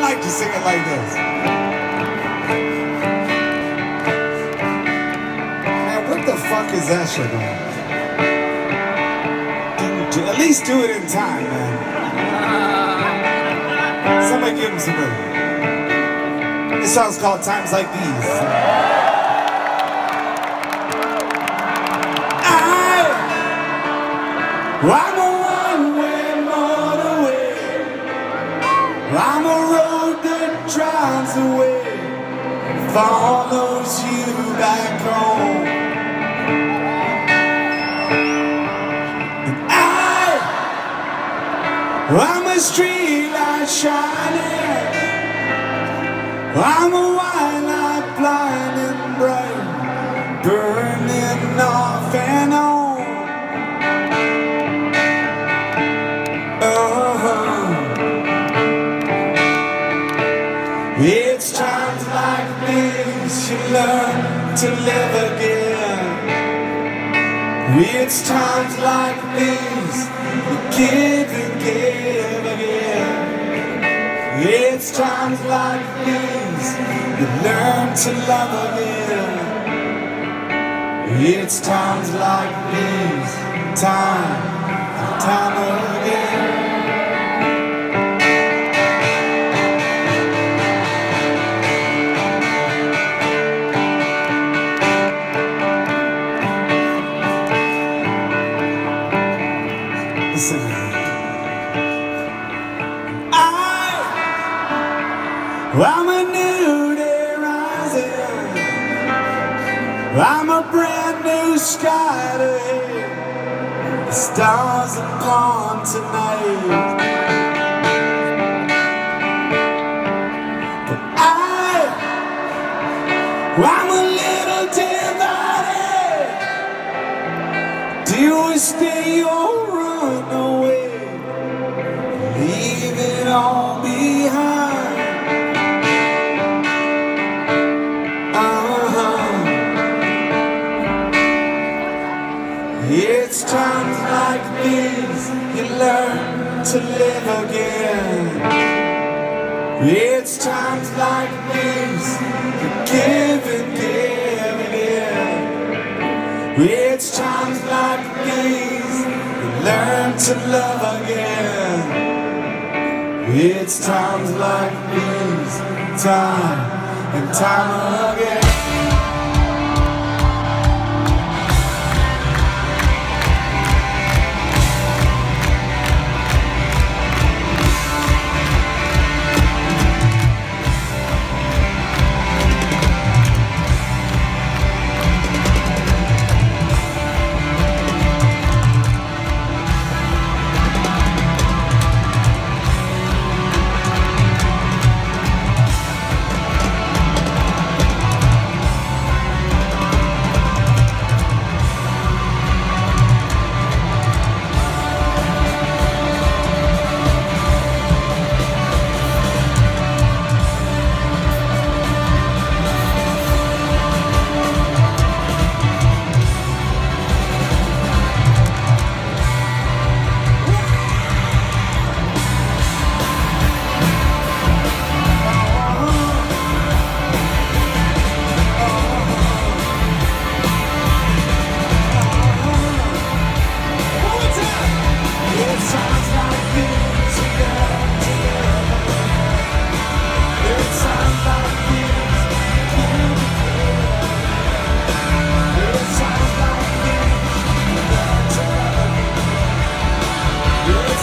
I like to sing it like this. Man, what the fuck is that shit, man? At least do it in time, man. Somebody give him some rhythm. This song's called Times Like These. I, drives away, follows you back home. And I'm a street light shining. I'm a white light blinding bright, burning live again. It's times like these you give and give again. It's times like these you learn to love again. It's times like these, time time I'm a new day rising. I'm a brand new sky hit. The stars upon tonight. But I, I'm a little divided. Do we stay or run away? Leave it all It's times like these you learn to live again. It's times like these you give and give again. It's times like these you learn to love again. It's times like these, time and time again. Yes.